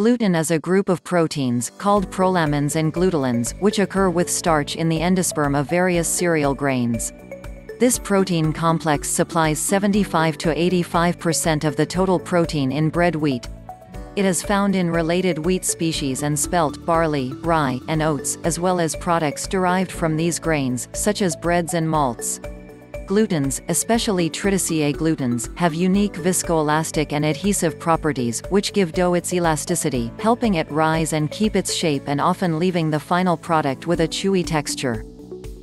Gluten is a group of proteins, called prolamins and glutelins, which occur with starch in the endosperm of various cereal grains. This protein complex supplies 75 to 85% of the total protein in bread wheat. It is found in related wheat species and spelt, barley, rye, and oats, as well as products derived from these grains, such as breads and malts. Glutens, especially Triticeae glutens, have unique viscoelastic and adhesive properties, which give dough its elasticity, helping it rise and keep its shape and often leaving the final product with a chewy texture.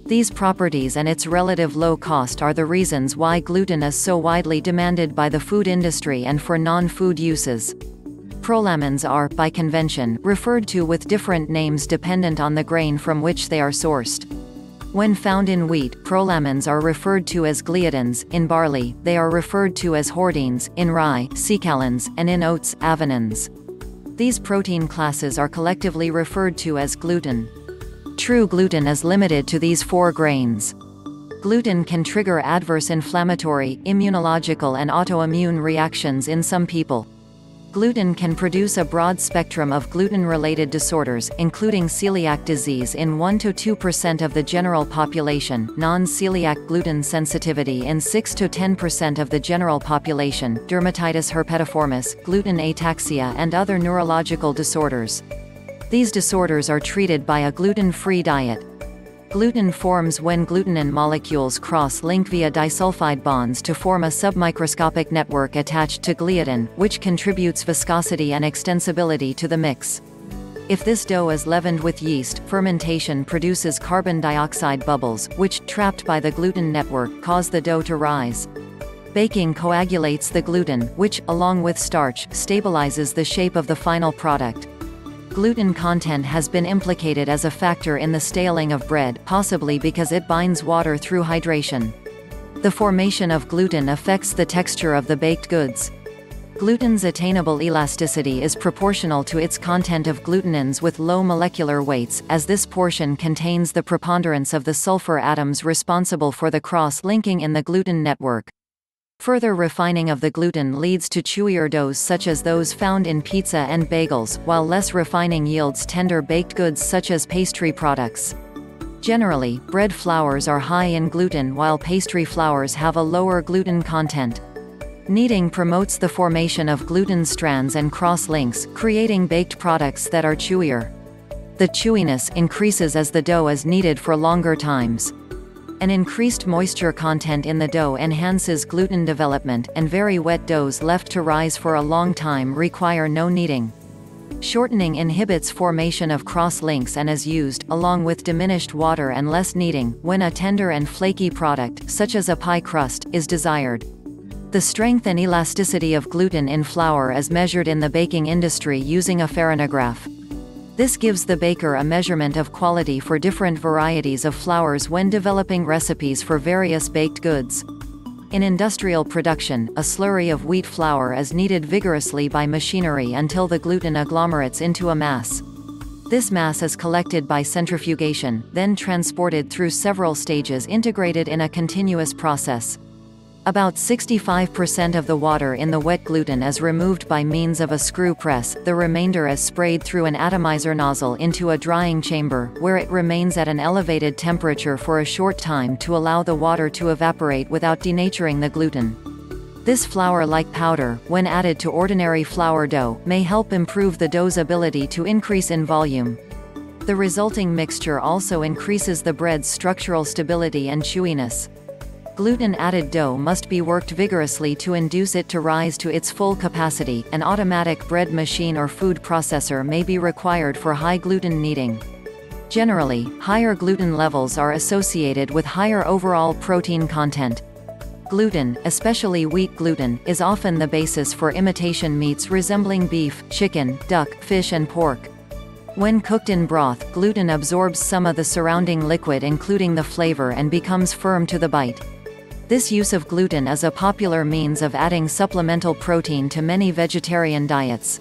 These properties and its relative low cost are the reasons why gluten is so widely demanded by the food industry and for non-food uses. Prolamins are, by convention, referred to with different names dependent on the grain from which they are sourced. When found in wheat, prolamins are referred to as gliadins, in barley, they are referred to as hordeins, in rye, secalins, and in oats, avenins. These protein classes are collectively referred to as gluten. True gluten is limited to these four grains. Gluten can trigger adverse inflammatory, immunological and autoimmune reactions in some people. Gluten can produce a broad spectrum of gluten-related disorders, including celiac disease in 1–2% of the general population, non-celiac gluten sensitivity in 6–10% of the general population, dermatitis herpetiformis, gluten ataxia and other neurological disorders. These disorders are treated by a gluten-free diet. Gluten forms when glutenin molecules cross-link via disulfide bonds to form a submicroscopic network attached to gliadin, which contributes viscosity and extensibility to the mix. If this dough is leavened with yeast, fermentation produces carbon dioxide bubbles, which, trapped by the gluten network, cause the dough to rise. Baking coagulates the gluten, which, along with starch, stabilizes the shape of the final product. Gluten content has been implicated as a factor in the staling of bread, possibly because it binds water through hydration. The formation of gluten affects the texture of the baked goods. Gluten's attainable elasticity is proportional to its content of glutenins with low molecular weights, as this portion contains the preponderance of the sulfur atoms responsible for the cross-linking in the gluten network. Further refining of the gluten leads to chewier doughs such as those found in pizza and bagels, while less refining yields tender baked goods such as pastry products. Generally, bread flours are high in gluten while pastry flours have a lower gluten content. Kneading promotes the formation of gluten strands and cross-links, creating baked products that are chewier. The chewiness increases as the dough is kneaded for longer times. An increased moisture content in the dough enhances gluten development, and very wet doughs left to rise for a long time require no kneading. Shortening inhibits formation of cross-links and is used, along with diminished water and less kneading, when a tender and flaky product, such as a pie crust, is desired. The strength and elasticity of gluten in flour is measured in the baking industry using a farinograph. This gives the baker a measurement of quality for different varieties of flours when developing recipes for various baked goods. In industrial production, a slurry of wheat flour is kneaded vigorously by machinery until the gluten agglomerates into a mass. This mass is collected by centrifugation, then transported through several stages integrated in a continuous process. About 65% of the water in the wet gluten is removed by means of a screw press, the remainder is sprayed through an atomizer nozzle into a drying chamber, where it remains at an elevated temperature for a short time to allow the water to evaporate without denaturing the gluten. This flour-like powder, when added to ordinary flour dough, may help improve the dough's ability to increase in volume. The resulting mixture also increases the bread's structural stability and chewiness. Gluten-added dough must be worked vigorously to induce it to rise to its full capacity. An automatic bread machine or food processor may be required for high gluten kneading. Generally, higher gluten levels are associated with higher overall protein content. Gluten, especially wheat gluten, is often the basis for imitation meats resembling beef, chicken, duck, fish and pork. When cooked in broth, gluten absorbs some of the surrounding liquid including the flavor and becomes firm to the bite. This use of gluten is a popular means of adding supplemental protein to many vegetarian diets.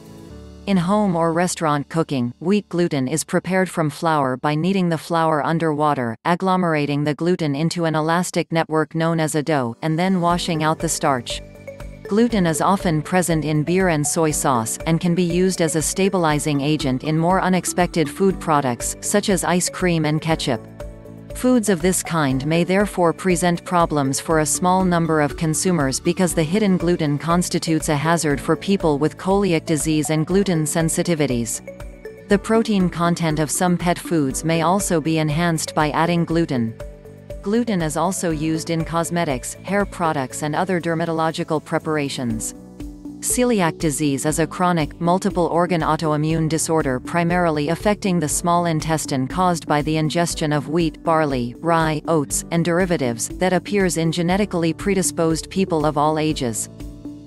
In home or restaurant cooking, wheat gluten is prepared from flour by kneading the flour under water, agglomerating the gluten into an elastic network known as a dough, and then washing out the starch. Gluten is often present in beer and soy sauce, and can be used as a stabilizing agent in more unexpected food products, such as ice cream and ketchup. Foods of this kind may therefore present problems for a small number of consumers because the hidden gluten constitutes a hazard for people with celiac disease and gluten sensitivities. The protein content of some pet foods may also be enhanced by adding gluten. Gluten is also used in cosmetics, hair products and other dermatological preparations. Celiac disease is a chronic, multiple organ autoimmune disorder primarily affecting the small intestine caused by the ingestion of wheat, barley, rye, oats, and derivatives, that appears in genetically predisposed people of all ages.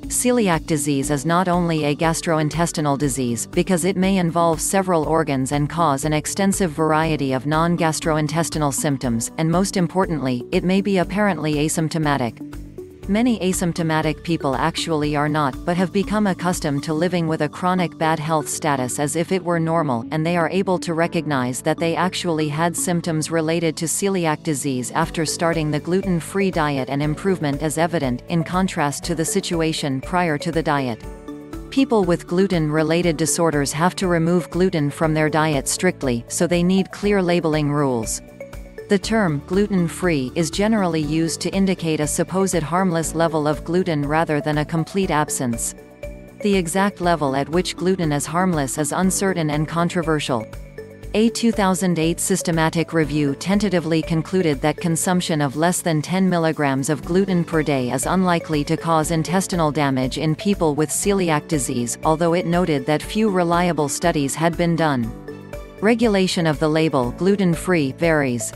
Celiac disease is not only a gastrointestinal disease, because it may involve several organs and cause an extensive variety of non-gastrointestinal symptoms, and most importantly, it may be apparently asymptomatic. Many asymptomatic people actually are not, but have become accustomed to living with a chronic bad health status as if it were normal, and they are able to recognize that they actually had symptoms related to celiac disease after starting the gluten-free diet and improvement is evident, in contrast to the situation prior to the diet. People with gluten-related disorders have to remove gluten from their diet strictly, so they need clear labeling rules. The term gluten-free is generally used to indicate a supposed harmless level of gluten rather than a complete absence. The exact level at which gluten is harmless is uncertain and controversial. A 2008 systematic review tentatively concluded that consumption of less than 10 mg of gluten per day is unlikely to cause intestinal damage in people with celiac disease, although it noted that few reliable studies had been done. Regulation of the label gluten-free varies.